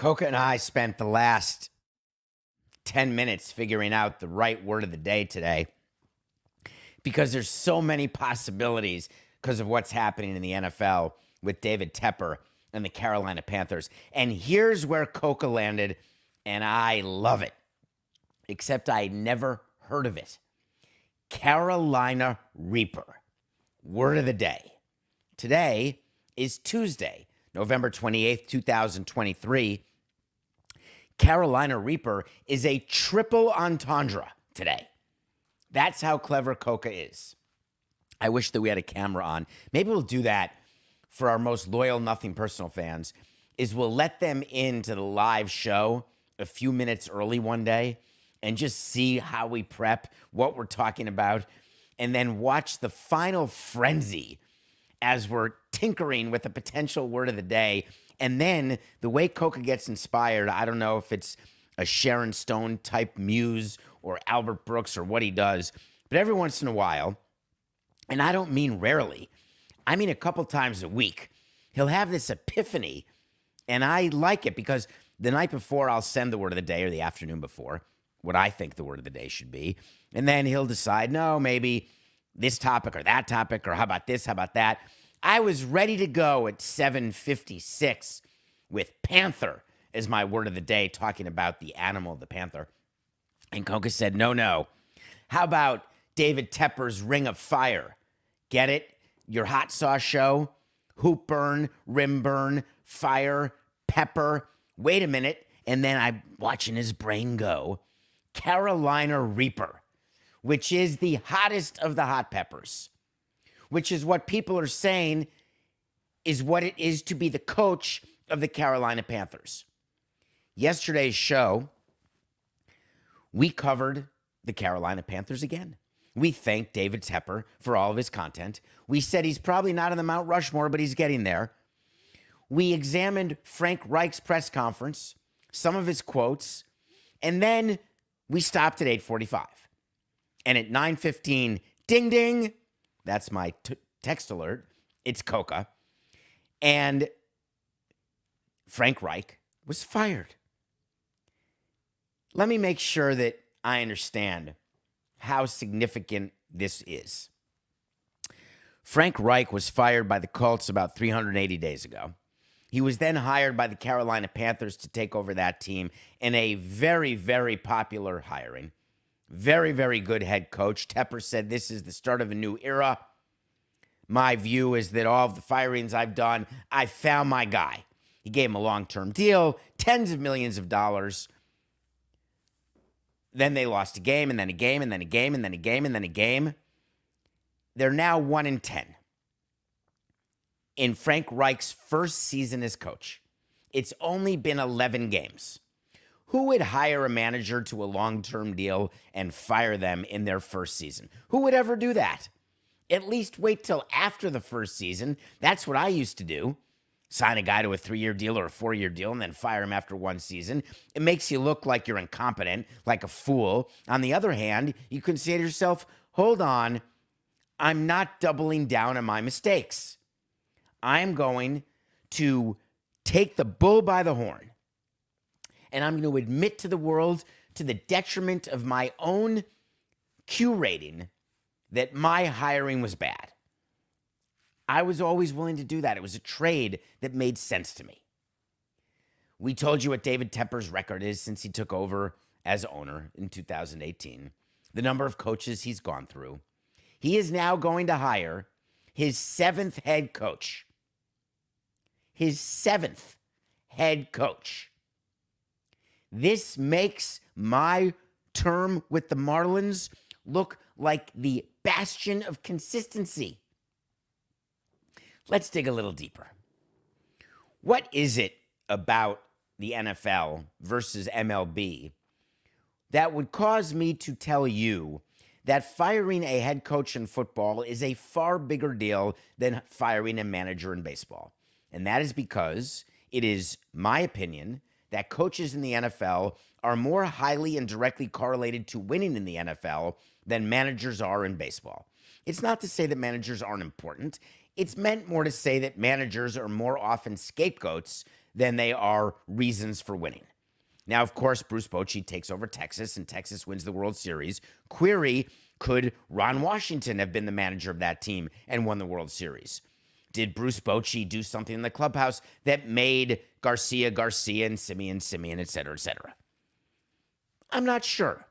Coca and I spent the last 10 minutes figuring out the right word of the day today because there's so many possibilities because of what's happening in the NFL with David Tepper and the Carolina Panthers. And here's where Coca landed, and I love it, except I never heard of it. Carolina Reaper. Word of the day. Today is Tuesday, November 28th, 2023. Carolina Reaper is a triple entendre today. That's how clever Coca is. I wish that we had a camera on. Maybe we'll do that for our most loyal Nothing Personal fans is we'll let them into the live show a few minutes early one day and just see how we prep, what we're talking about, and then watch the final frenzy as we're tinkering with the potential word of the day. And then the way Coca gets inspired, I don't know if it's a Sharon Stone type muse or Albert Brooks or what he does, but every once in a while, and I don't mean rarely, I mean a couple times a week, he'll have this epiphany. And I like it because the night before, I'll send the word of the day or the afternoon before what I think the word of the day should be. And then he'll decide, no, maybe this topic or that topic, or how about this, how about that. I was ready to go at 756 with Panther as my word of the day, talking about the animal, the panther. And Coca said, no, no. How about David Tepper's Ring of Fire? Get it? Your hot sauce show? Hoop burn, rim burn, fire, pepper. Wait a minute. And then I'm watching his brain go. Carolina Reaper, which is the hottest of the hot peppers, which is what people are saying is what it is to be the coach of the Carolina Panthers. Yesterday's show, we covered the Carolina Panthers again. We thanked David Tepper for all of his content. We said he's probably not on the Mount Rushmore, but he's getting there. We examined Frank Reich's press conference, some of his quotes, and then we stopped at 8:45. And at 9:15, ding ding, that's my t- text alert. It's Coca. And Frank Reich was fired. Let me make sure that I understand how significant this is. Frank Reich was fired by the Colts about 380 days ago. He was then hired by the Carolina Panthers to take over that team in a very, very popular hiring. Very, very good head coach. Tepper said this is the start of a new era. My view is that all of the firings I've done, I found my guy. He gave him a long term deal, tens of millions of dollars. Then they lost a game, and then a game, and then a game, and then a game, and then a game. They're now one in 10 in Frank Reich's first season as coach. It's only been 11 games. Who would hire a manager to a long term deal and fire them in their first season? Who would ever do that? At least wait till after the first season. That's what I used to do. Sign a guy to a three year deal or a four year deal and then fire him after one season. It makes you look like you're incompetent, like a fool. On the other hand, you can say to yourself, hold on, I'm not doubling down on my mistakes. I'm going to take the bull by the horn and I'm going to admit to the world, to the detriment of my own Q rating, that my hiring was bad. I was always willing to do that. It was a trade that made sense to me. We told you what David Tepper's record is since he took over as owner in 2018, the number of coaches he's gone through. He is now going to hire his seventh head coach his seventh head coach. This makes my term with the Marlins look like the bastion of consistency. Let's dig a little deeper. What is it about the NFL versus MLB that would cause me to tell you that firing a head coach in football is a far bigger deal than firing a manager in baseball? And that is because it is my opinion that coaches in the NFL are more highly and directly correlated to winning in the NFL than managers are in baseball. It's not to say that managers aren't important. It's meant more to say that managers are more often scapegoats than they are reasons for winning. Now, of course, Bruce Bochy takes over Texas and Texas wins the World Series. Query could Ron Washington have been the manager of that team and won the World Series? Did Bruce Bochy do something in the clubhouse that made Garcia Garcia and Semien, Semien, et cetera, et cetera? I'm not sure.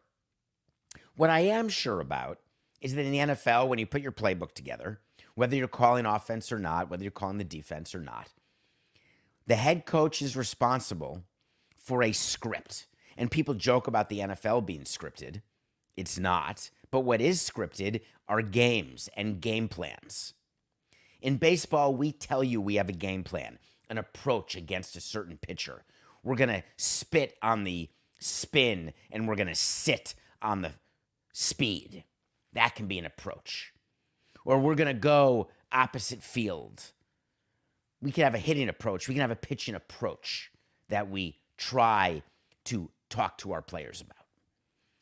What I am sure about is that in the NFL, when you put your playbook together, whether you're calling offense or not, whether you're calling the defense or not, the head coach is responsible for a script. And people joke about the NFL being scripted. It's not. But what is scripted are games and game plans. In baseball, we tell you we have a game plan, an approach against a certain pitcher. We're going to spit on the spin and we're going to sit on the speed. That can be an approach. Or we're going to go opposite field. We can have a hitting approach, we can have a pitching approach that we try to talk to our players about.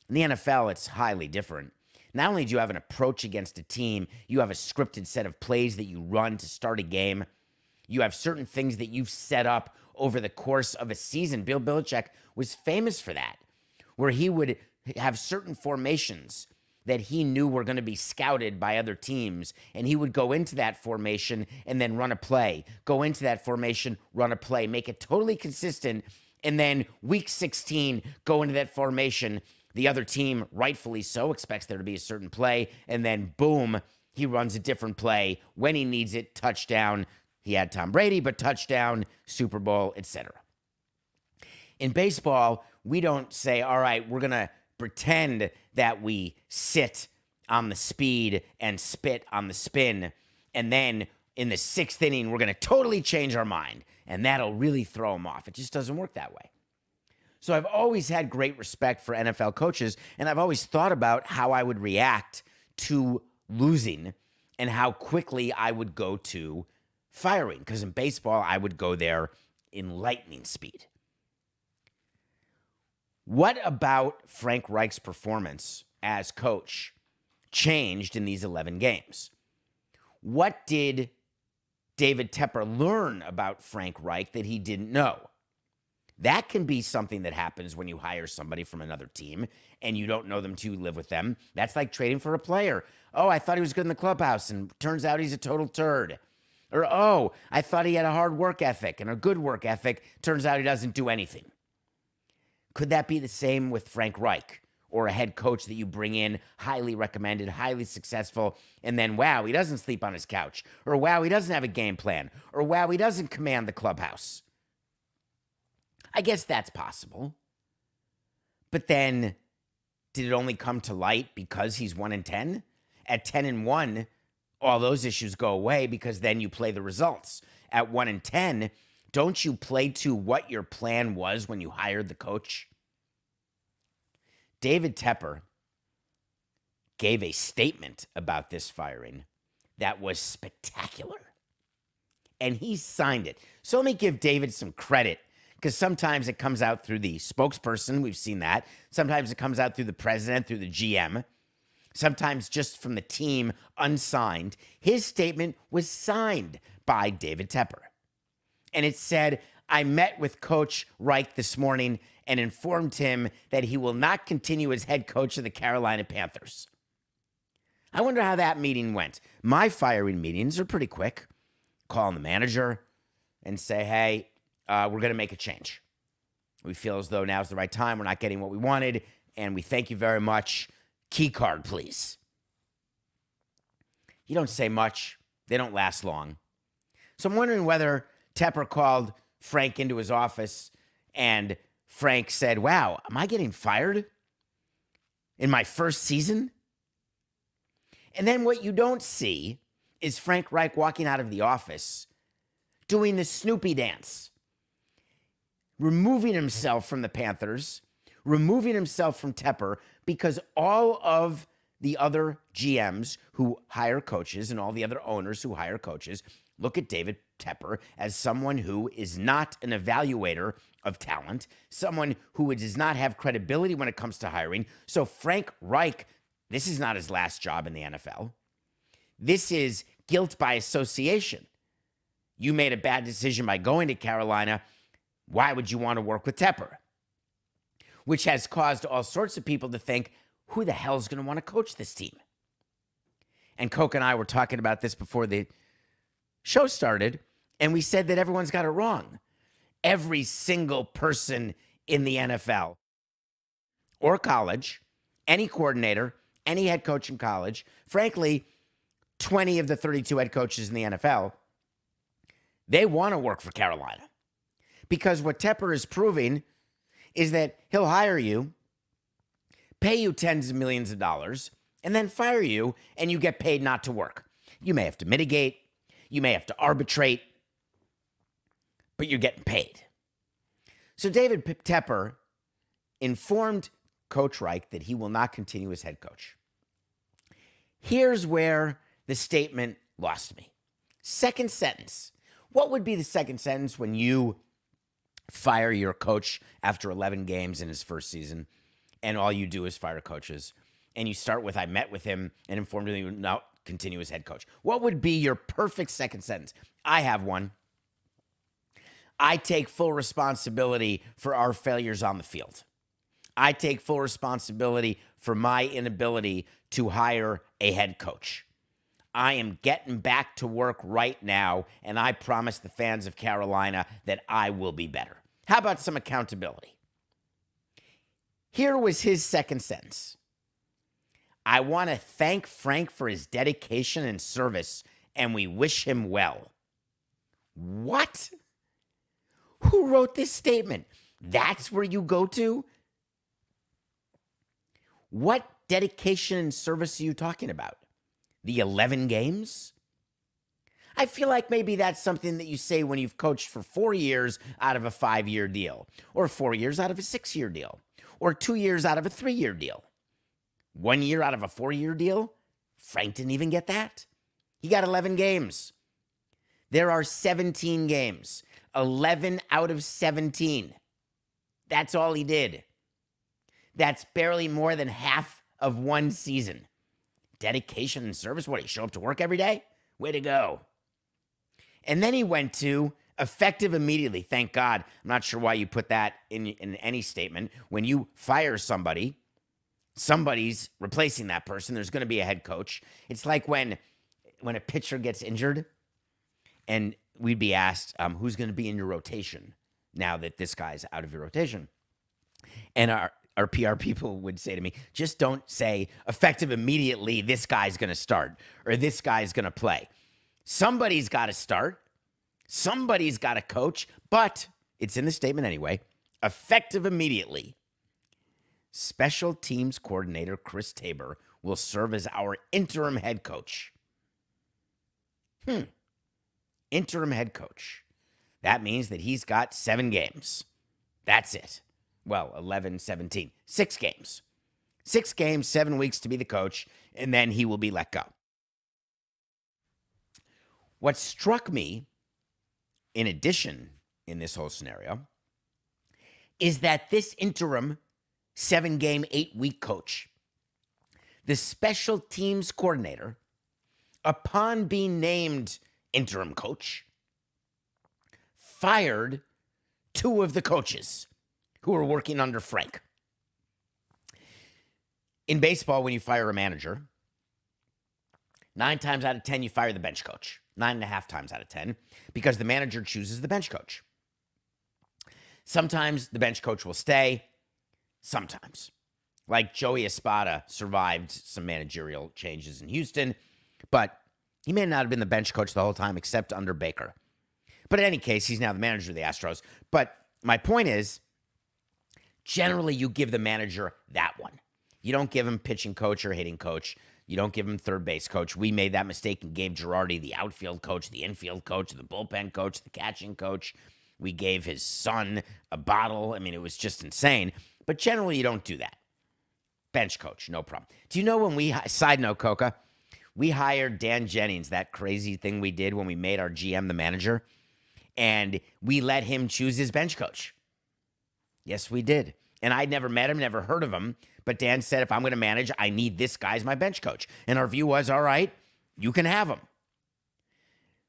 In the NFL, it's highly different. Not only do you have an approach against a team, you have a scripted set of plays that you run to start a game. You have certain things that you've set up over the course of a season. Bill Belichick was famous for that, where he would have certain formations that he knew were going to be scouted by other teams. And he would go into that formation and then run a play, go into that formation, run a play, make it totally consistent and then week 16, go into that formation. The other team, rightfully so, expects there to be a certain play. And then boom, he runs a different play when he needs it, touchdown. He had Tom Brady, but touchdown, Super Bowl, etc. In baseball, we don't say, all right, we're going to pretend that we sit on the speed and spit on the spin. And then in the sixth inning, we're going to totally change our mind and that'll really throw them off. It just doesn't work that way. So I've always had great respect for NFL coaches, and I've always thought about how I would react to losing and how quickly I would go to firing. Because in baseball, I would go there in lightning speed. What about Frank Reich's performance as coach changed in these 11 games? What did David Tepper learn about Frank Reich that he didn't know? That can be something that happens when you hire somebody from another team and you don't know them to live with them. That's like trading for a player. Oh, I thought he was good in the clubhouse and turns out he's a total turd. Or, oh, I thought he had a hard work ethic and a good work ethic. Turns out he doesn't do anything. Could that be the same with Frank Reich? or a head coach that you bring in, highly recommended, highly successful, and then wow, he doesn't sleep on his couch, or wow, he doesn't have a game plan, or wow, he doesn't command the clubhouse. I guess that's possible. But then did it only come to light because he's 1 in 10? At 10 and 1, all those issues go away because then you play the results. At 1 in 10, don't you play to what your plan was when you hired the coach? David Tepper gave a statement about this firing that was spectacular. And he signed it. So let me give David some credit because sometimes it comes out through the spokesperson. We've seen that. Sometimes it comes out through the president, through the GM. Sometimes just from the team unsigned. His statement was signed by David Tepper. And it said, I met with Coach Reich this morning and informed him that he will not continue as head coach of the Carolina Panthers. I wonder how that meeting went. My firing meetings are pretty quick. Call the manager and say, hey, uh, we're going to make a change. We feel as though now's the right time. We're not getting what we wanted, and we thank you very much. Key card, please. You don't say much, they don't last long. So I'm wondering whether Tepper called Frank into his office and Frank said, Wow, am I getting fired in my first season? And then what you don't see is Frank Reich walking out of the office doing the Snoopy dance, removing himself from the Panthers, removing himself from Tepper, because all of the other GMs who hire coaches and all the other owners who hire coaches look at David Tepper as someone who is not an evaluator of talent, someone who does not have credibility when it comes to hiring. So, Frank Reich, this is not his last job in the NFL. This is guilt by association. You made a bad decision by going to Carolina. Why would you want to work with Tepper? Which has caused all sorts of people to think, who the hell is going to want to coach this team? And Coke and I were talking about this before the show started, and we said that everyone's got it wrong. Every single person in the NFL or college, any coordinator, any head coach in college, frankly, 20 of the 32 head coaches in the NFL, they want to work for Carolina. Because what Tepper is proving is that he'll hire you, pay you tens of millions of dollars, and then fire you, and you get paid not to work. You may have to mitigate, you may have to arbitrate, but you're getting paid. So David Tepper informed Coach Reich that he will not continue as head coach. Here's where the statement lost me. Second sentence. What would be the second sentence when you fire your coach after 11 games in his first season and all you do is fire coaches? And you start with, I met with him and informed him he would not continue as head coach. What would be your perfect second sentence? I have one. I take full responsibility for our failures on the field. I take full responsibility for my inability to hire a head coach. I am getting back to work right now, and I promise the fans of Carolina that I will be better. How about some accountability? Here was his second sentence I want to thank Frank for his dedication and service, and we wish him well. What? Who wrote this statement? That's where you go to? What dedication and service are you talking about? The 11 games? I feel like maybe that's something that you say when you've coached for four years out of a five year deal, or four years out of a six year deal, or two years out of a three year deal. One year out of a four year deal? Frank didn't even get that. He got 11 games. There are 17 games. 11 out of 17. That's all he did. That's barely more than half of one season. Dedication and service. What, he show up to work every day? Way to go. And then he went to effective immediately. Thank God. I'm not sure why you put that in, in any statement. When you fire somebody, somebody's replacing that person. There's going to be a head coach. It's like when when a pitcher gets injured and we'd be asked, um, who's going to be in your rotation now that this guy's out of your rotation? And our, our PR people would say to me, just don't say effective immediately, this guy's going to start or this guy's going to play. Somebody's got to start, somebody's got to coach, but it's in the statement anyway effective immediately. Special teams coordinator Chris Tabor will serve as our interim head coach. Hmm interim head coach. That means that he's got seven games. That's it. Well, 11, 17, six games. Six games, seven weeks to be the coach, and then he will be let go. What struck me, in addition, in this whole scenario, is that this interim seven game, eight week coach, the special teams coordinator, upon being named interim coach, fired two of the coaches who were working under Frank. In baseball, when you fire a manager, nine times out of 10, you fire the bench coach. Nine and a half times out of 10, because the manager chooses the bench coach. Sometimes the bench coach will stay, sometimes. Like Joey Espada survived some managerial changes in Houston, but he may not have been the bench coach the whole time, except under Baker. But in any case, he's now the manager of the Astros. But my point is, generally, you give the manager that one. You don't give him pitching coach or hitting coach. You don't give him third base coach. We made that mistake and gave Girardi the outfield coach, the infield coach, the bullpen coach, the catching coach. We gave his son a bottle. I mean, it was just insane. But generally, you don't do that. Bench coach, no problem. Do you know when we, side note, Coca, we hired Dan Jennings, that crazy thing we did when we made our GM the manager, and we let him choose his bench coach. Yes, we did. And I'd never met him, never heard of him. But Dan said, if I'm going to manage, I need this guy as my bench coach. And our view was, all right, you can have him.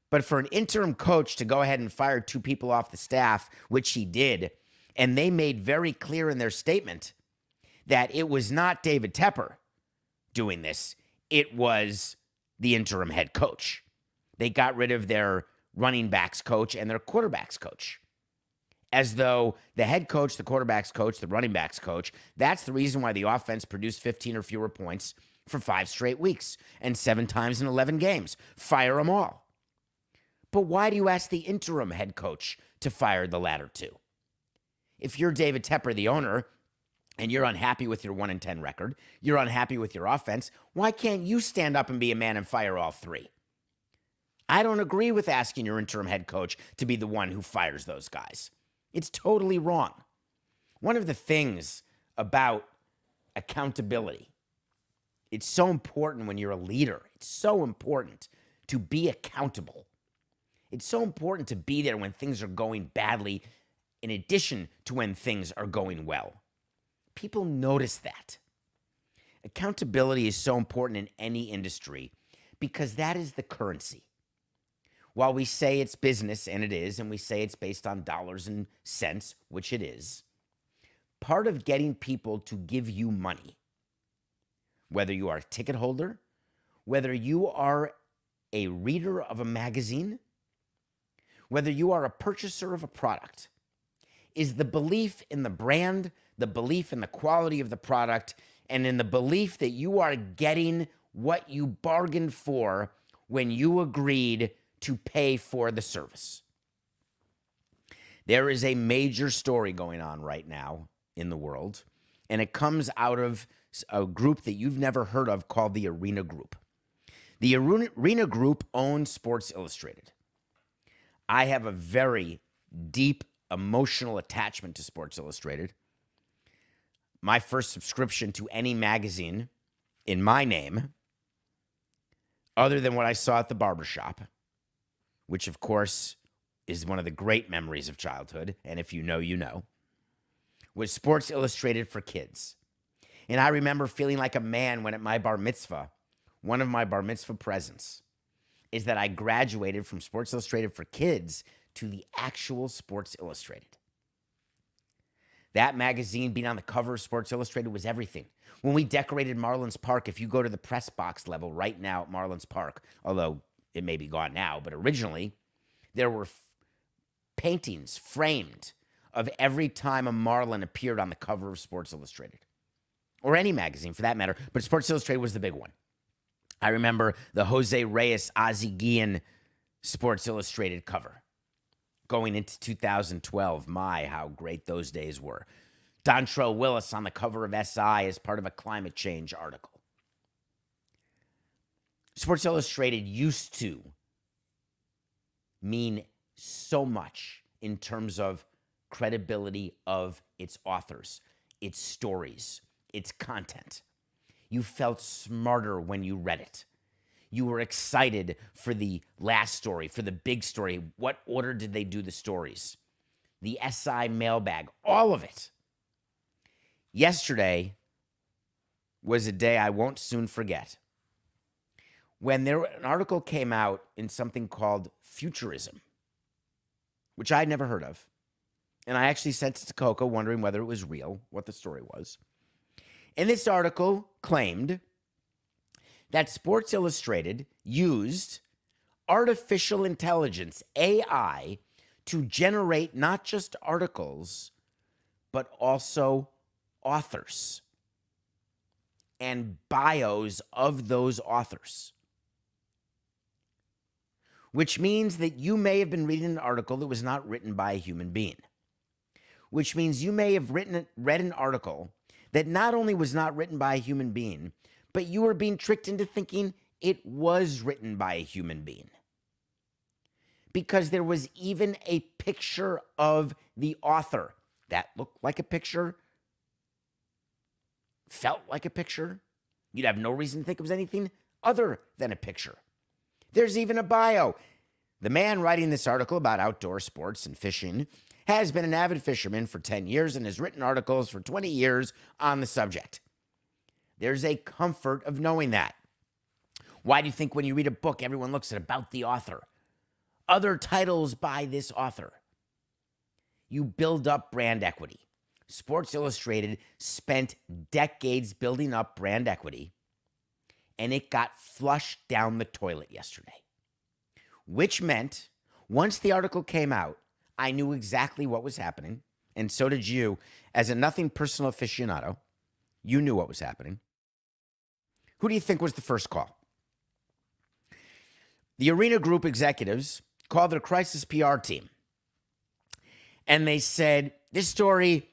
But for an interim coach to go ahead and fire two people off the staff, which he did, and they made very clear in their statement that it was not David Tepper doing this, it was the interim head coach. They got rid of their running backs coach and their quarterbacks coach. As though the head coach, the quarterbacks coach, the running backs coach, that's the reason why the offense produced 15 or fewer points for five straight weeks and seven times in 11 games. Fire them all. But why do you ask the interim head coach to fire the latter two? If you're David Tepper, the owner, and you're unhappy with your 1 and 10 record, you're unhappy with your offense, why can't you stand up and be a man and fire all three? I don't agree with asking your interim head coach to be the one who fires those guys. It's totally wrong. One of the things about accountability, it's so important when you're a leader. It's so important to be accountable. It's so important to be there when things are going badly, in addition to when things are going well. People notice that. Accountability is so important in any industry because that is the currency. While we say it's business, and it is, and we say it's based on dollars and cents, which it is, part of getting people to give you money, whether you are a ticket holder, whether you are a reader of a magazine, whether you are a purchaser of a product, is the belief in the brand, the belief in the quality of the product, and in the belief that you are getting what you bargained for when you agreed to pay for the service. There is a major story going on right now in the world, and it comes out of a group that you've never heard of called the Arena Group. The Arena Group owns Sports Illustrated. I have a very deep emotional attachment to Sports Illustrated. My first subscription to any magazine in my name, other than what I saw at the barbershop, which of course is one of the great memories of childhood, and if you know, you know, was Sports Illustrated for Kids. And I remember feeling like a man when at my bar mitzvah, one of my bar mitzvah presents, is that I graduated from Sports Illustrated for Kids to the actual Sports Illustrated. That magazine being on the cover of Sports Illustrated was everything. When we decorated Marlins Park, if you go to the press box level right now at Marlins Park, although it may be gone now, but originally there were f- paintings framed of every time a Marlin appeared on the cover of Sports Illustrated or any magazine for that matter, but Sports Illustrated was the big one. I remember the Jose Reyes Ozzie Guillen Sports Illustrated cover going into 2012. My, how great those days were. Dontrelle Willis on the cover of SI as part of a climate change article. Sports Illustrated used to mean so much in terms of credibility of its authors, its stories, its content. You felt smarter when you read it. You were excited for the last story, for the big story. What order did they do the stories? The SI mailbag, all of it. Yesterday was a day I won't soon forget. When there an article came out in something called Futurism, which I'd never heard of. And I actually sent it to Coco wondering whether it was real, what the story was. And this article claimed that Sports Illustrated used artificial intelligence, AI, to generate not just articles, but also authors and bios of those authors. Which means that you may have been reading an article that was not written by a human being. Which means you may have written read an article that not only was not written by a human being, but you were being tricked into thinking it was written by a human being. Because there was even a picture of the author that looked like a picture, felt like a picture. You'd have no reason to think it was anything other than a picture. There's even a bio. The man writing this article about outdoor sports and fishing has been an avid fisherman for 10 years and has written articles for 20 years on the subject. There's a comfort of knowing that. Why do you think when you read a book, everyone looks at about the author? other titles by this author. You build up brand equity. Sports Illustrated spent decades building up brand equity, and it got flushed down the toilet yesterday, which meant once the article came out, I knew exactly what was happening, and so did you. As a nothing personal aficionado, you knew what was happening. Who do you think was the first call? The Arena Group executives called their crisis PR team and they said, This story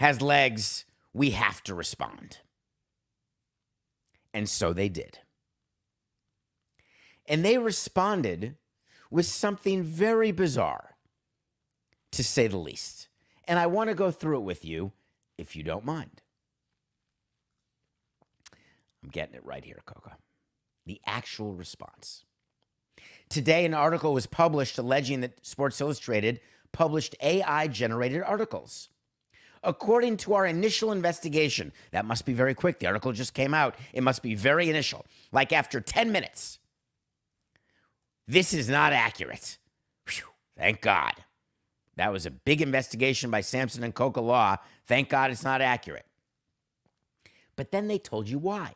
has legs. We have to respond. And so they did. And they responded with something very bizarre, to say the least. And I want to go through it with you, if you don't mind. I'm getting it right here, Coco. The actual response. Today, an article was published alleging that Sports Illustrated published AI generated articles. According to our initial investigation, that must be very quick. The article just came out. It must be very initial, like after 10 minutes. This is not accurate. Whew, thank God. That was a big investigation by Samson and Coca Law. Thank God it's not accurate. But then they told you why.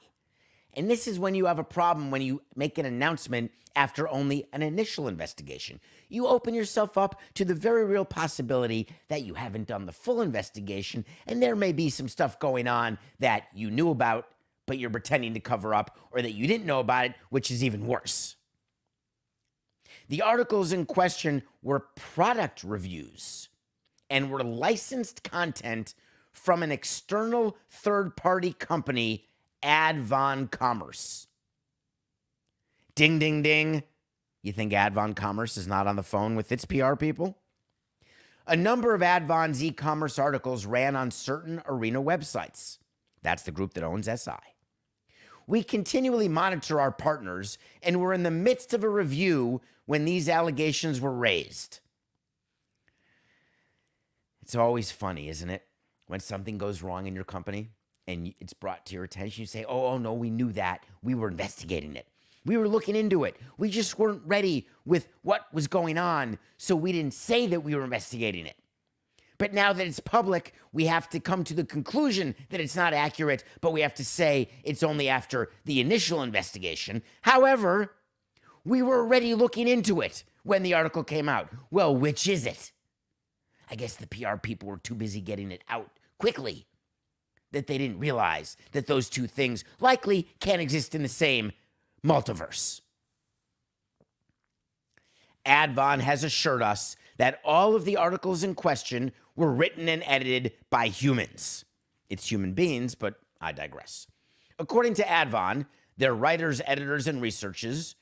And this is when you have a problem when you make an announcement after only an initial investigation. You open yourself up to the very real possibility that you haven't done the full investigation, and there may be some stuff going on that you knew about, but you're pretending to cover up, or that you didn't know about it, which is even worse. The articles in question were product reviews and were licensed content from an external third party company Advon Commerce. Ding, ding, ding. You think Advon Commerce is not on the phone with its PR people? A number of Advon's e commerce articles ran on certain arena websites. That's the group that owns SI. We continually monitor our partners, and we're in the midst of a review when these allegations were raised. It's always funny, isn't it? When something goes wrong in your company and it's brought to your attention, you say, oh, oh no, we knew that. We were investigating it. We were looking into it. We just weren't ready with what was going on, so we didn't say that we were investigating it. But now that it's public, we have to come to the conclusion that it's not accurate, but we have to say it's only after the initial investigation. However, we were already looking into it when the article came out. Well, which is it? I guess the PR people were too busy getting it out quickly that they didn't realize that those two things likely can't exist in the same multiverse. Advon has assured us that all of the articles in question were written and edited by humans. It's human beings, but I digress. According to Advon, their writers, editors, and researchers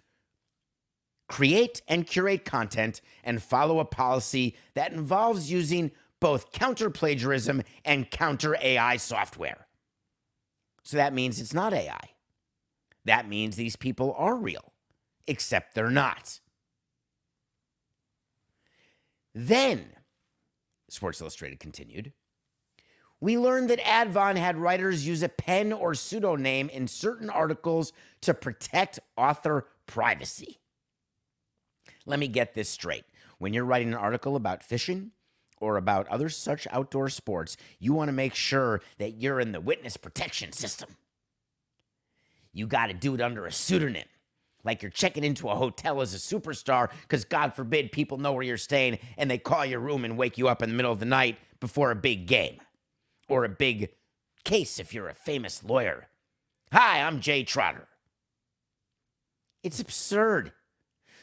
create and curate content and follow a policy that involves using both counter plagiarism and counter AI software. So that means it's not AI. That means these people are real, except they're not. Then, Sports Illustrated continued, we learned that Advon had writers use a pen or pseudonym in certain articles to protect author privacy. Let me get this straight. When you're writing an article about fishing or about other such outdoor sports, you want to make sure that you're in the witness protection system. You got to do it under a pseudonym. Like you're checking into a hotel as a superstar because, God forbid, people know where you're staying and they call your room and wake you up in the middle of the night before a big game or a big case if you're a famous lawyer. Hi, I'm Jay Trotter. It's absurd.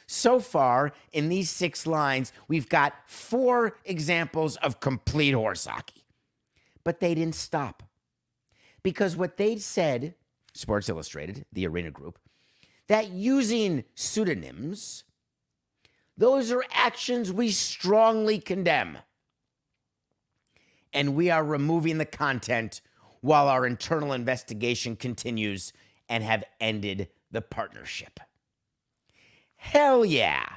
So far, in these six lines, we've got four examples of complete horse hockey. But they didn't stop. Because what they said, Sports Illustrated, the Arena Group, that using pseudonyms, those are actions we strongly condemn. And we are removing the content while our internal investigation continues and have ended the partnership. Hell yeah.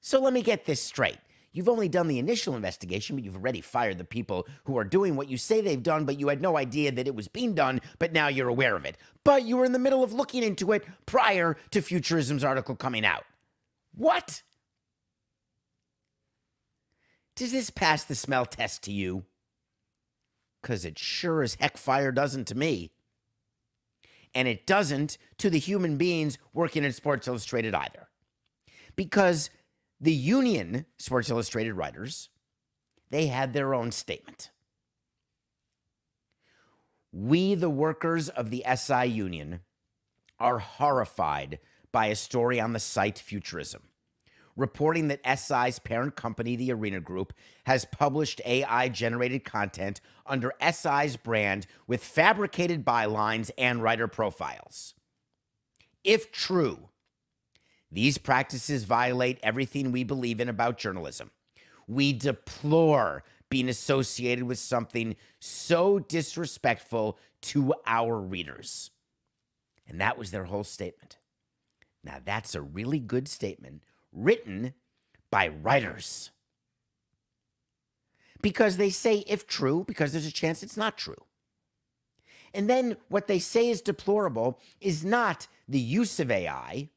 So let me get this straight. You've only done the initial investigation, but you've already fired the people who are doing what you say they've done, but you had no idea that it was being done, but now you're aware of it. But you were in the middle of looking into it prior to Futurism's article coming out. What? Does this pass the smell test to you? Because it sure as heck fire doesn't to me. And it doesn't to the human beings working at Sports Illustrated either. Because the union, Sports Illustrated writers, they had their own statement. We, the workers of the SI union, are horrified by a story on the site Futurism, reporting that SI's parent company, the Arena Group, has published AI generated content under SI's brand with fabricated bylines and writer profiles. If true, these practices violate everything we believe in about journalism. We deplore being associated with something so disrespectful to our readers. And that was their whole statement. Now, that's a really good statement written by writers. Because they say, if true, because there's a chance it's not true. And then what they say is deplorable is not the use of AI,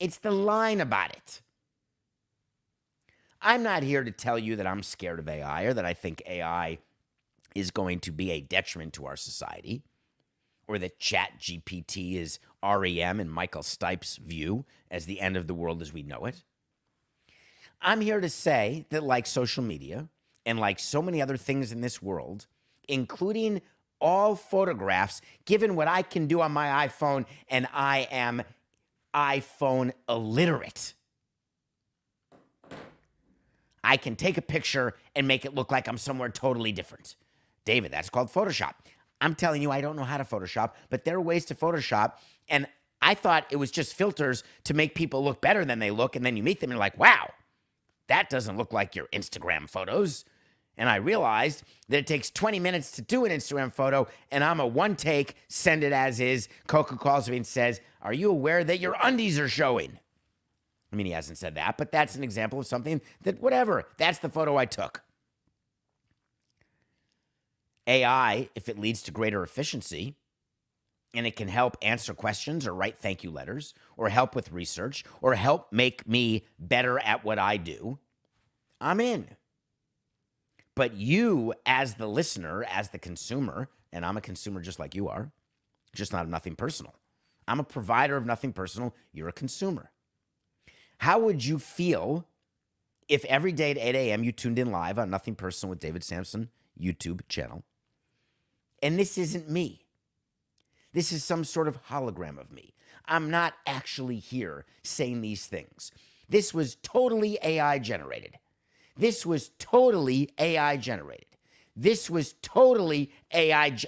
it's the line about it. I'm not here to tell you that I'm scared of AI or that I think AI is going to be a detriment to our society or that Chat GPT is REM in Michael Stipe's view as the end of the world as we know it. I'm here to say that, like social media and like so many other things in this world, including all photographs, given what I can do on my iPhone, and I am iPhone illiterate. I can take a picture and make it look like I'm somewhere totally different. David, that's called Photoshop. I'm telling you, I don't know how to Photoshop, but there are ways to Photoshop. And I thought it was just filters to make people look better than they look. And then you meet them and you're like, wow, that doesn't look like your Instagram photos. And I realized that it takes 20 minutes to do an Instagram photo, and I'm a one take, send it as is. Coco calls me and says, Are you aware that your undies are showing? I mean, he hasn't said that, but that's an example of something that, whatever, that's the photo I took. AI, if it leads to greater efficiency, and it can help answer questions or write thank you letters or help with research or help make me better at what I do, I'm in. But you, as the listener, as the consumer, and I'm a consumer just like you are, just not of nothing personal. I'm a provider of nothing personal. You're a consumer. How would you feel if every day at 8 a.m. you tuned in live on Nothing Personal with David Samson YouTube channel? And this isn't me. This is some sort of hologram of me. I'm not actually here saying these things. This was totally AI generated. This was totally AI generated. This was totally AI. Ge-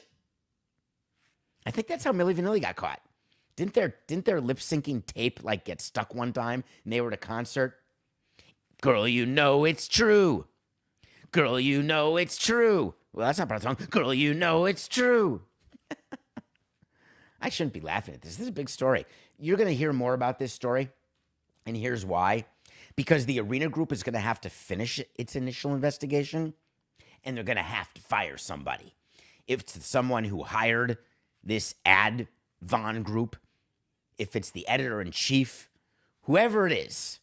I think that's how Milli Vanilli got caught. Didn't their didn't their lip syncing tape like get stuck one time and they were at a concert? Girl, you know it's true. Girl, you know it's true. Well, that's not part of the song. Girl, you know it's true. I shouldn't be laughing at this. This is a big story. You're going to hear more about this story, and here's why. Because the Arena Group is going to have to finish its initial investigation, and they're going to have to fire somebody. If it's someone who hired this ad Von Group, if it's the editor in chief, whoever it is,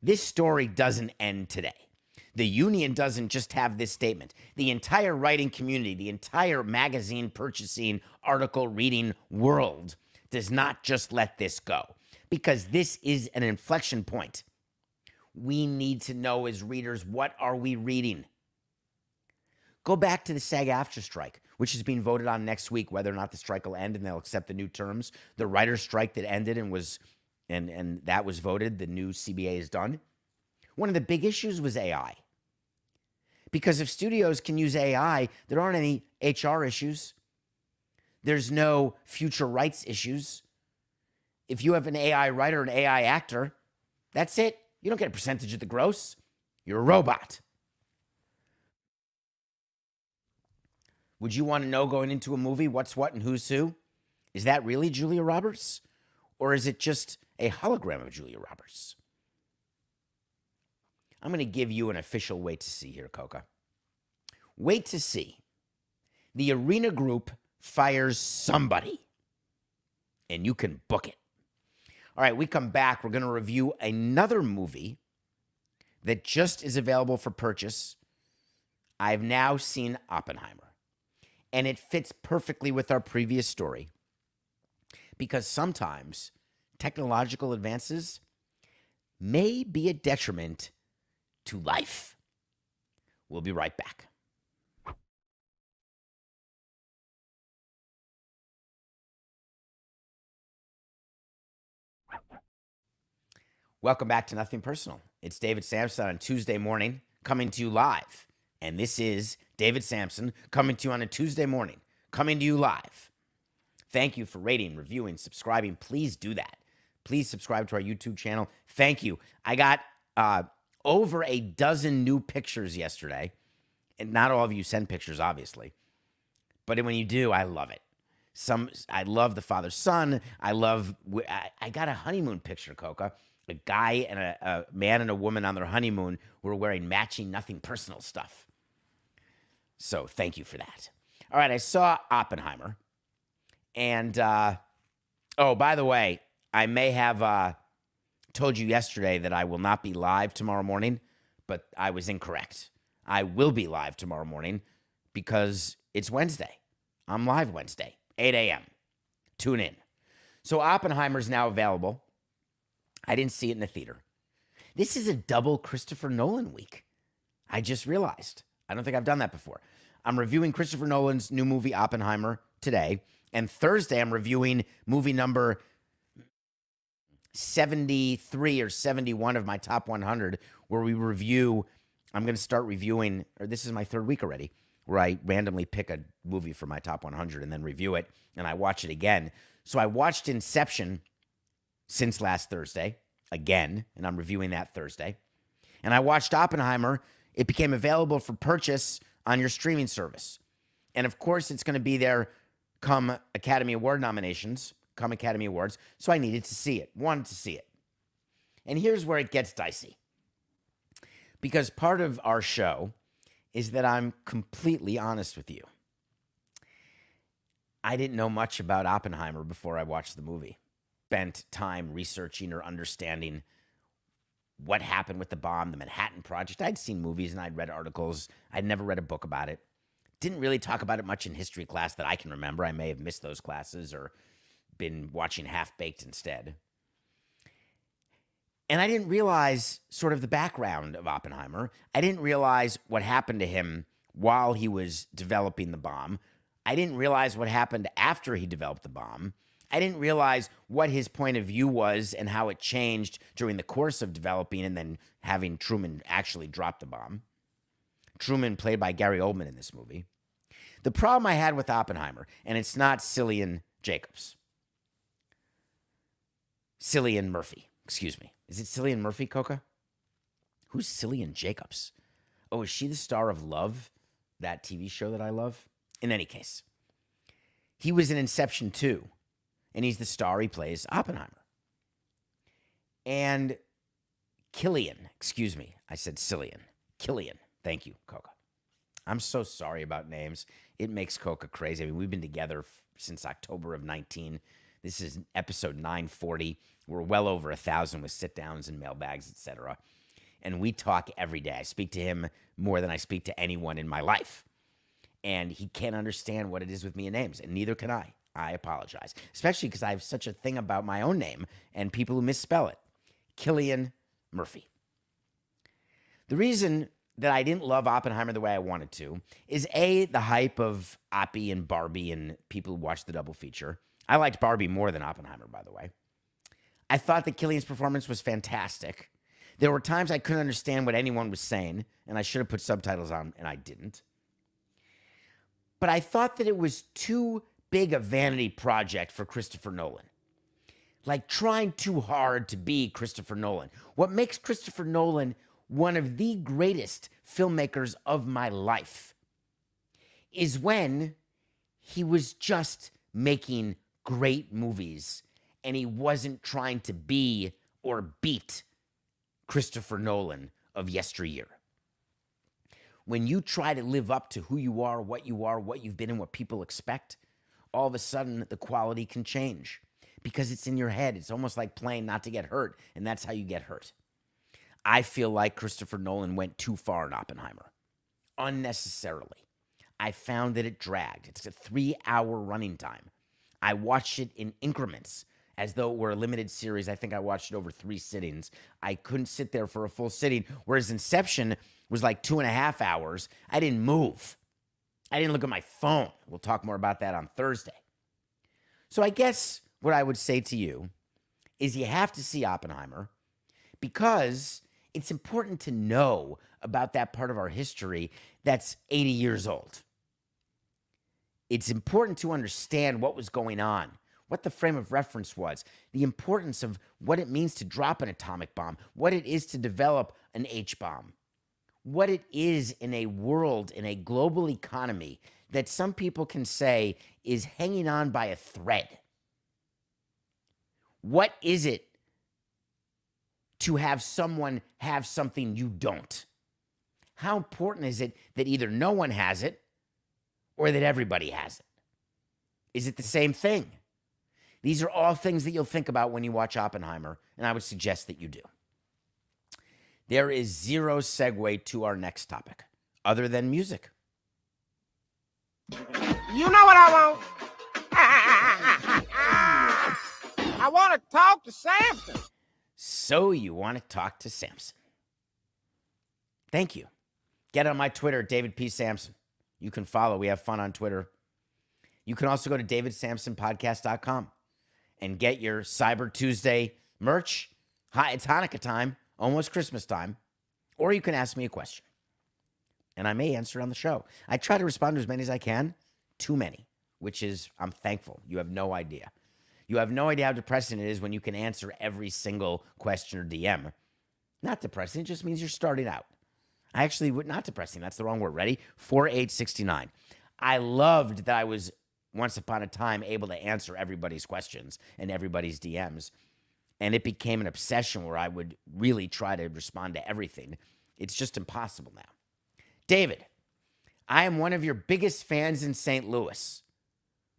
this story doesn't end today. The union doesn't just have this statement. The entire writing community, the entire magazine purchasing, article reading world does not just let this go because this is an inflection point. We need to know as readers what are we reading? Go back to the SAG AFTRA strike which is being voted on next week, whether or not the strike will end and they'll accept the new terms. The writer's strike that ended and was and and that was voted, the new CBA is done. One of the big issues was AI. Because if studios can use AI, there aren't any HR issues. There's no future rights issues. If you have an AI writer, an AI actor, that's it. You don't get a percentage of the gross. You're a robot. Would you want to know going into a movie what's what and who's who? Is that really Julia Roberts? Or is it just a hologram of Julia Roberts? I'm going to give you an official wait to see here, Coca. Wait to see. The Arena Group fires somebody, and you can book it. All right, we come back. We're going to review another movie that just is available for purchase. I've now seen Oppenheimer, and it fits perfectly with our previous story because sometimes technological advances may be a detriment to life. We'll be right back. Welcome back to Nothing Personal. It's David Samson on Tuesday morning, coming to you live. And this is David Samson coming to you on a Tuesday morning, coming to you live. Thank you for rating, reviewing, subscribing. Please do that. Please subscribe to our YouTube channel. Thank you. I got uh, over a dozen new pictures yesterday. And not all of you send pictures, obviously. But when you do, I love it. Some I love the father son. I love. I, I got a honeymoon picture, Coca a guy and a, a, man and a woman on their honeymoon were wearing matching nothing personal stuff. So thank you for that. All right, I saw Oppenheimer. And uh, oh, by the way, I may have uh, told you yesterday that I will not be live tomorrow morning, but I was incorrect. I will be live tomorrow morning because it's Wednesday. I'm live Wednesday, 8 a.m. Tune in. So Oppenheimer's now available I didn't see it in the theater. This is a double Christopher Nolan week. I just realized. I don't think I've done that before. I'm reviewing Christopher Nolan's new movie Oppenheimer today, and Thursday I'm reviewing movie number 73 or 71 of my top 100 where we review I'm going to start reviewing or this is my third week already where I randomly pick a movie for my top 100 and then review it and I watch it again. So I watched Inception since last Thursday again, and I'm reviewing that Thursday. And I watched Oppenheimer. It became available for purchase on your streaming service. And of course, it's going to be there come Academy Award nominations, come Academy Awards. So I needed to see it, wanted to see it. And here's where it gets dicey. Because part of our show is that I'm completely honest with you. I didn't know much about Oppenheimer before I watched the movie spent time researching or understanding what happened with the bomb, the Manhattan Project. I'd seen movies and I'd read articles. I'd never read a book about it. Didn't really talk about it much in history class that I can remember. I may have missed those classes or been watching Half Baked instead. And I didn't realize sort of the background of Oppenheimer. I didn't realize what happened to him while he was developing the bomb. I didn't realize what happened after he developed the bomb. I didn't realize what his point of view was and how it changed during the course of developing and then having Truman actually drop the bomb. Truman, played by Gary Oldman in this movie. The problem I had with Oppenheimer, and it's not Cillian Jacobs, Cillian Murphy, excuse me. Is it Cillian Murphy, Coca? Who's Cillian Jacobs? Oh, is she the star of Love, that TV show that I love? In any case, he was in Inception 2 and he's the star. He plays Oppenheimer. And Killian, excuse me, I said Cillian. Killian, thank you, Coca. I'm so sorry about names. It makes Coca crazy. I mean, we've been together f- since October of 19. This is episode 940. We're well over a thousand with sit downs and mailbags, etc. And we talk every day. I speak to him more than I speak to anyone in my life. And he can't understand what it is with me and names, and neither can I. I apologize, especially because I have such a thing about my own name and people who misspell it. Killian Murphy. The reason that I didn't love Oppenheimer the way I wanted to is A, the hype of Oppie and Barbie and people who watched the double feature. I liked Barbie more than Oppenheimer, by the way. I thought that Killian's performance was fantastic. There were times I couldn't understand what anyone was saying, and I should have put subtitles on, and I didn't. But I thought that it was too big a vanity project for Christopher Nolan. Like trying too hard to be Christopher Nolan. What makes Christopher Nolan one of the greatest filmmakers of my life is when he was just making great movies and he wasn't trying to be or beat Christopher Nolan of yesteryear. When you try to live up to who you are, what you are, what you've been, and what people expect, all of a sudden the quality can change because it's in your head. It's almost like playing not to get hurt, and that's how you get hurt. I feel like Christopher Nolan went too far in Oppenheimer unnecessarily. I found that it dragged. It's a three hour running time. I watched it in increments as though it were a limited series. I think I watched it over three sittings. I couldn't sit there for a full sitting, whereas Inception was like two and a half hours. I didn't move. I didn't look at my phone. We'll talk more about that on Thursday. So I guess what I would say to you is you have to see Oppenheimer because it's important to know about that part of our history that's 80 years old. It's important to understand what was going on, what the frame of reference was, the importance of what it means to drop an atomic bomb, what it is to develop an H bomb, what it is in a world, in a global economy that some people can say is hanging on by a thread. What is it to have someone have something you don't? How important is it that either no one has it or that everybody has it? Is it the same thing? These are all things that you'll think about when you watch Oppenheimer, and I would suggest that you do. There is zero segue to our next topic other than music. You know what I want? I want to talk to Samson. So you want to talk to Samson. Thank you. Get on my Twitter, David P. Samson. You can follow. We have fun on Twitter. You can also go to davidsamsonpodcast.com and get your Cyber Tuesday merch. Hi, it's Hanukkah time, almost Christmas time. Or you can ask me a question, and I may answer on the show. I try to respond to as many as I can. Too many, which is, I'm thankful. You have no idea. You have no idea how depressing it is when you can answer every single question or DM. Not depressing, it just means you're starting out. I actually would not depressing. That's the wrong word. Ready? 4869. I loved that I was once upon a time able to answer everybody's questions and everybody's DMs. And it became an obsession where I would really try to respond to everything. It's just impossible now. David, I am one of your biggest fans in St. Louis.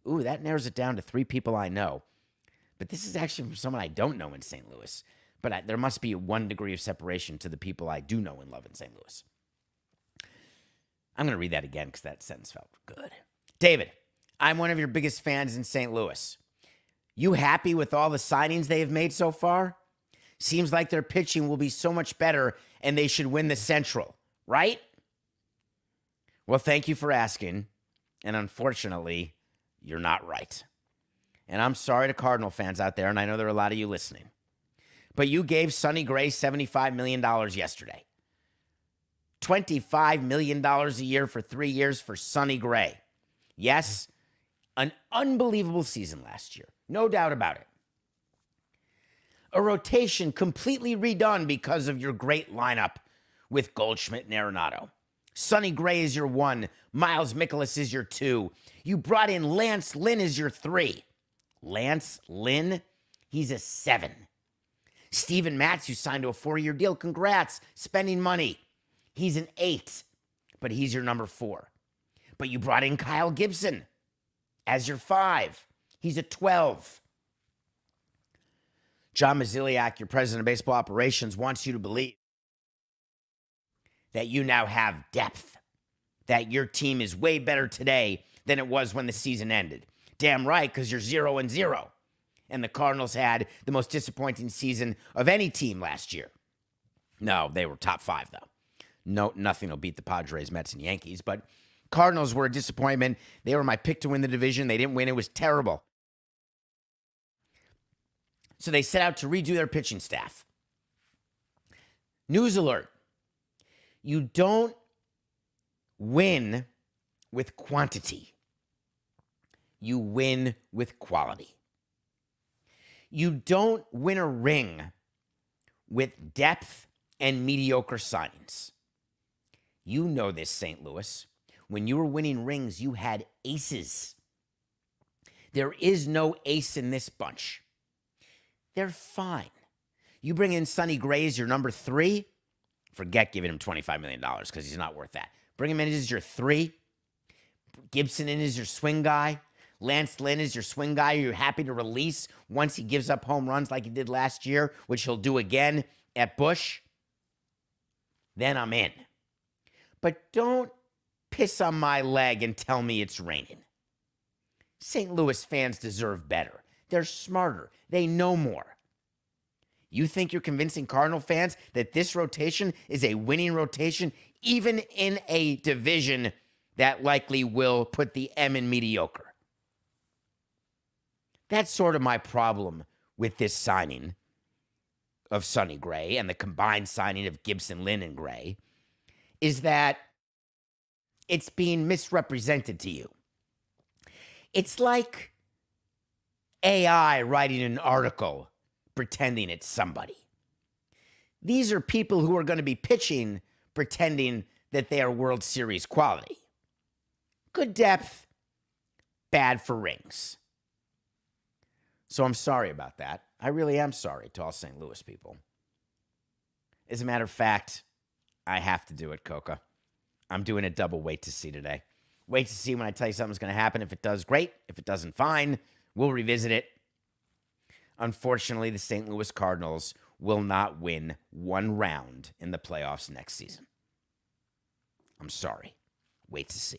Ooh, that narrows it down to three people I know. But this is actually from someone I don't know in St. Louis. But I, there must be one degree of separation to the people I do know and love in St. Louis. I'm going to read that again because that sentence felt good. David, I'm one of your biggest fans in St. Louis. You happy with all the signings they have made so far? Seems like their pitching will be so much better and they should win the Central, right? Well, thank you for asking. And unfortunately, you're not right. And I'm sorry to Cardinal fans out there, and I know there are a lot of you listening. But you gave Sonny Gray $75 million yesterday. $25 million a year for three years for Sonny Gray. Yes, an unbelievable season last year. No doubt about it. A rotation completely redone because of your great lineup with Goldschmidt and Arenado. Sonny Gray is your one. Miles Mikolas is your two. You brought in Lance Lynn as your three. Lance Lynn, he's a seven. Steven Matz, you signed to a four year deal. Congrats, spending money. He's an eight, but he's your number four. But you brought in Kyle Gibson as your five. He's a 12. John Mozeliak, your president of baseball operations, wants you to believe that you now have depth, that your team is way better today than it was when the season ended. Damn right, because you're zero and zero. And the Cardinals had the most disappointing season of any team last year. No, they were top five, though. No, nothing will beat the Padres, Mets, and Yankees. But Cardinals were a disappointment. They were my pick to win the division. They didn't win. It was terrible. So they set out to redo their pitching staff. News alert you don't win with quantity you win with quality. You don't win a ring with depth and mediocre signings. You know this, St. Louis. When you were winning rings, you had aces. There is no ace in this bunch. They're fine. You bring in Sonny Gray as your number three, forget giving him $25 million because he's not worth that. Bring him in as your three. Gibson in as your swing guy. Lance Lynn is your swing guy you're happy to release once he gives up home runs like he did last year, which he'll do again at Busch. then I'm in. But don't piss on my leg and tell me it's raining. St. Louis fans deserve better. They're smarter, they know more. You think you're convincing Cardinal fans that this rotation is a winning rotation, even in a division that likely will put the M in mediocre? That's sort of my problem with this signing of Sonny Gray and the combined signing of Gibson, Lynn, and Gray is that it's being misrepresented to you. It's like AI writing an article pretending it's somebody. These are people who are going to be pitching pretending that they are World Series quality. Good depth, bad for rings. So I'm sorry about that. I really am sorry to all St. Louis people. As a matter of fact, I have to do it, Coca. I'm doing a double wait to see today. Wait to see when I tell you something's going to happen. If it does, great. If it doesn't, fine. We'll revisit it. Unfortunately, the St. Louis Cardinals will not win one round in the playoffs next season. I'm sorry. Wait to see.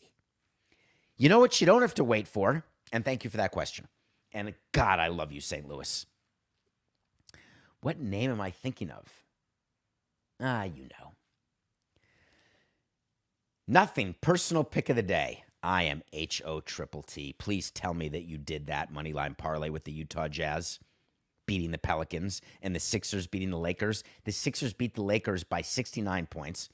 You know what you don't have to wait for? And thank you for that question. And God, I love you, St. Louis. What name am I thinking of? Ah, you know. Nothing. Personal pick of the day. I am H O triple T. Please tell me that you did that moneyline parlay with the Utah Jazz beating the Pelicans and the Sixers beating the Lakers. The Sixers beat the Lakers by 69 points.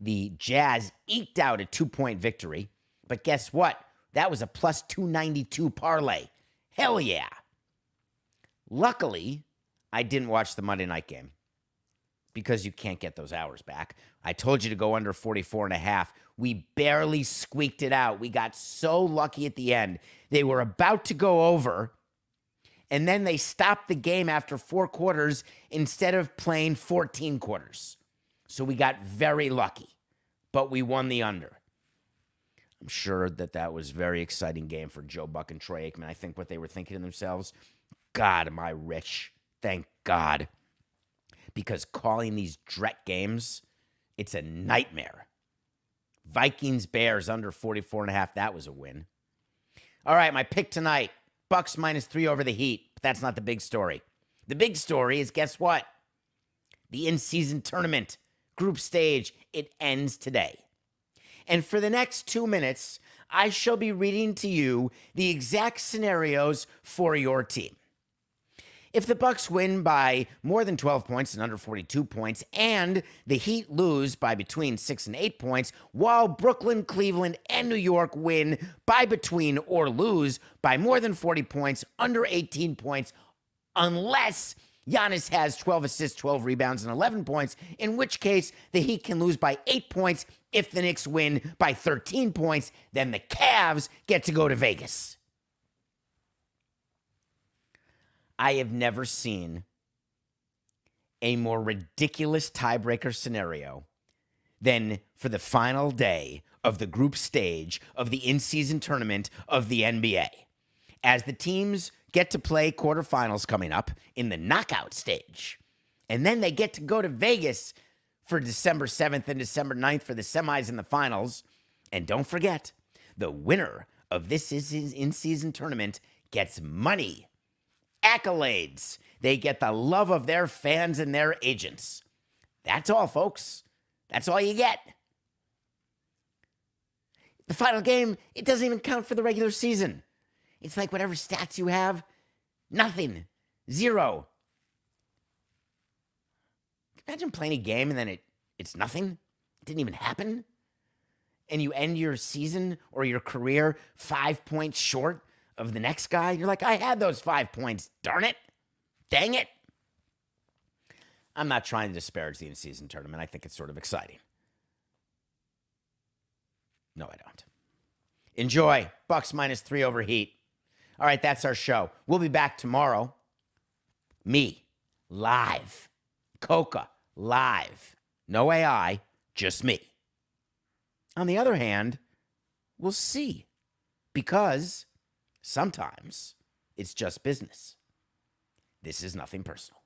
The Jazz eked out a two point victory. But guess what? That was a plus 292 parlay. Hell yeah. Luckily, I didn't watch the Monday night game because you can't get those hours back. I told you to go under 44 and a half. We barely squeaked it out. We got so lucky at the end. They were about to go over, and then they stopped the game after four quarters instead of playing 14 quarters. So we got very lucky, but we won the under. I'm sure that that was very exciting game for Joe Buck and Troy Aikman. I think what they were thinking to themselves, God, am I rich? Thank God. Because calling these Drek games, it's a nightmare. Vikings Bears under 44 and a half, that was a win. All right, my pick tonight, Bucks minus 3 over the Heat. But that's not the big story. The big story is guess what? The in-season tournament group stage, it ends today. And for the next 2 minutes, I shall be reading to you the exact scenarios for your team. If the Bucks win by more than 12 points and under 42 points and the Heat lose by between 6 and 8 points while Brooklyn, Cleveland and New York win by between or lose by more than 40 points, under 18 points unless Giannis has 12 assists, 12 rebounds, and 11 points, in which case the Heat can lose by eight points. If the Knicks win by 13 points, then the Cavs get to go to Vegas. I have never seen a more ridiculous tiebreaker scenario than for the final day of the group stage of the in season tournament of the NBA. As the teams get to play quarterfinals coming up in the knockout stage, and then they get to go to Vegas for December 7th and December 9th for the semis and the finals. And don't forget, the winner of this in season tournament gets money accolades. They get the love of their fans and their agents. That's all, folks. That's all you get. The final game, it doesn't even count for the regular season. It's like whatever stats you have, nothing, zero. Imagine playing a game and then it, it's nothing. It didn't even happen. And you end your season or your career five points short of the next guy, you're like, I had those five points. Darn it. Dang it. I'm not trying to disparage the in season tournament. I think it's sort of exciting. No, I don't. Enjoy. Bucks minus three over Heat. All right, that's our show. We'll be back tomorrow. Me, live. Coca, live. No AI, just me. On the other hand, we'll see. Because Sometimes it's just business. This is nothing personal.